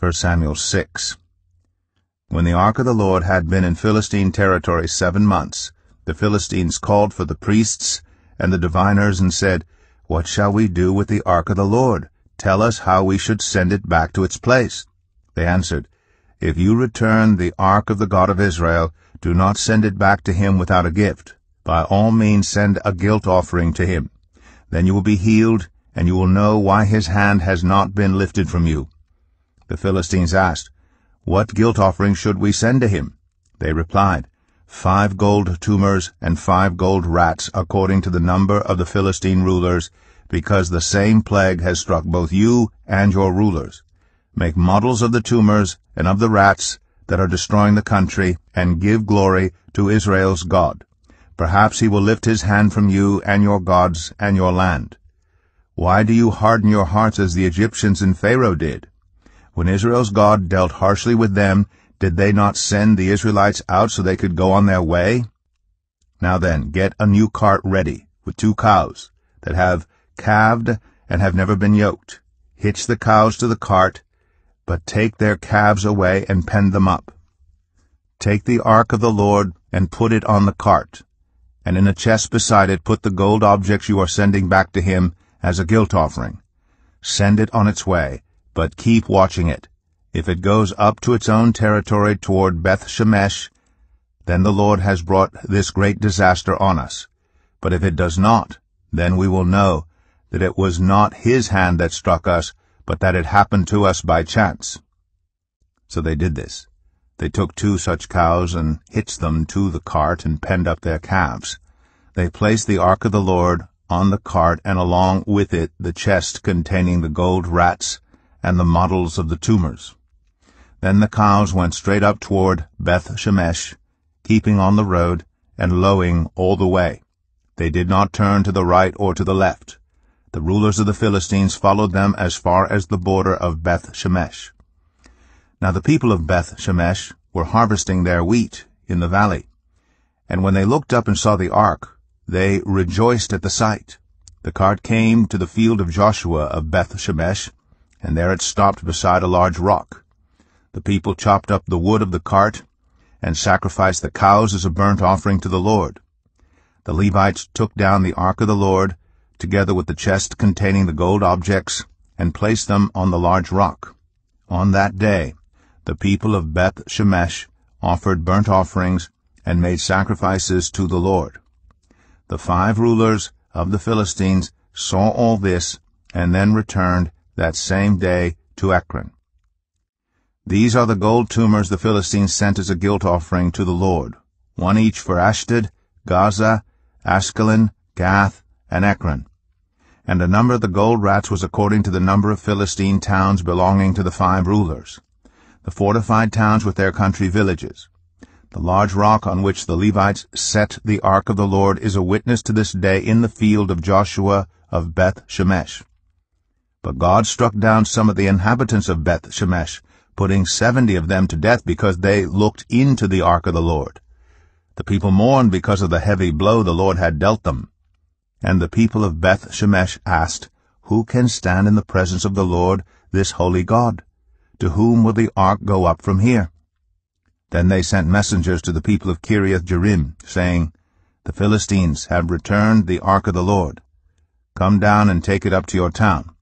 1 Samuel 6 When the ark of the Lord had been in Philistine territory seven months, the Philistines called for the priests and the diviners and said, What shall we do with the ark of the Lord? Tell us how we should send it back to its place. They answered, If you return the ark of the God of Israel, do not send it back to him without a gift. By all means send a guilt offering to him. Then you will be healed, and you will know why his hand has not been lifted from you. The Philistines asked, What guilt offering should we send to him? They replied, Five gold tumors and five gold rats according to the number of the Philistine rulers, because the same plague has struck both you and your rulers. Make models of the tumors and of the rats that are destroying the country, and give glory to Israel's God. Perhaps he will lift his hand from you and your gods and your land. Why do you harden your hearts as the Egyptians and Pharaoh did? When Israel's God dealt harshly with them, did they not send the Israelites out so they could go on their way? Now then, get a new cart ready, with two cows, that have calved and have never been yoked. Hitch the cows to the cart, but take their calves away and pen them up. Take the ark of the Lord and put it on the cart, and in a chest beside it put the gold objects you are sending back to him as a guilt offering. Send it on its way, but keep watching it. If it goes up to its own territory toward Beth Shemesh, then the Lord has brought this great disaster on us. But if it does not, then we will know that it was not his hand that struck us, but that it happened to us by chance. So they did this. They took two such cows and hitched them to the cart and penned up their calves. They placed the ark of the Lord on the cart and along with it the chest containing the gold rats and the models of the tumors. Then the cows went straight up toward Beth Shemesh, keeping on the road and lowing all the way. They did not turn to the right or to the left. The rulers of the Philistines followed them as far as the border of Beth Shemesh. Now the people of Beth Shemesh were harvesting their wheat in the valley. And when they looked up and saw the ark, they rejoiced at the sight. The cart came to the field of Joshua of Beth Shemesh, and there it stopped beside a large rock. The people chopped up the wood of the cart and sacrificed the cows as a burnt offering to the Lord. The Levites took down the ark of the Lord, together with the chest containing the gold objects, and placed them on the large rock. On that day the people of Beth Shemesh offered burnt offerings and made sacrifices to the Lord. The five rulers of the Philistines saw all this and then returned that same day to Ekron. These are the gold tumors the Philistines sent as a guilt offering to the Lord, one each for Ashdod, Gaza, Ashkelon, Gath, and Ekron. And the number of the gold rats was according to the number of Philistine towns belonging to the five rulers, the fortified towns with their country villages. The large rock on which the Levites set the ark of the Lord is a witness to this day in the field of Joshua of Beth Shemesh. But God struck down some of the inhabitants of Beth Shemesh, putting seventy of them to death because they looked into the ark of the Lord. The people mourned because of the heavy blow the Lord had dealt them. And the people of Beth Shemesh asked, Who can stand in the presence of the Lord, this holy God? To whom will the ark go up from here? Then they sent messengers to the people of Kiriath Jearim, saying, The Philistines have returned the ark of the Lord. Come down and take it up to your town.